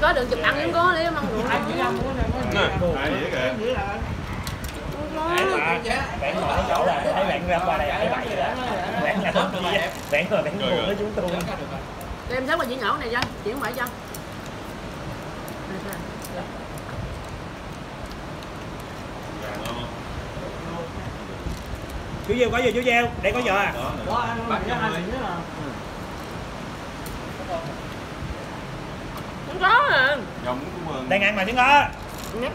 có đừng chụp ăn những có lấy măng được nè. Hai dĩa kìa? Bạn hỏi chỗ là thấy bạn ra qua đây thấy bảy rồi đó. Bạn là không gì á? Bạn rồi bạn buồn với chúng tôi. Em xếp vào dĩa nhỏ này cho chuyển phải cho chú gieo có gì chú gieo để có vợ à. Có ăn bắt cái cho hai lên nữa là không có à dòng đang ăn mà chứ có nhắc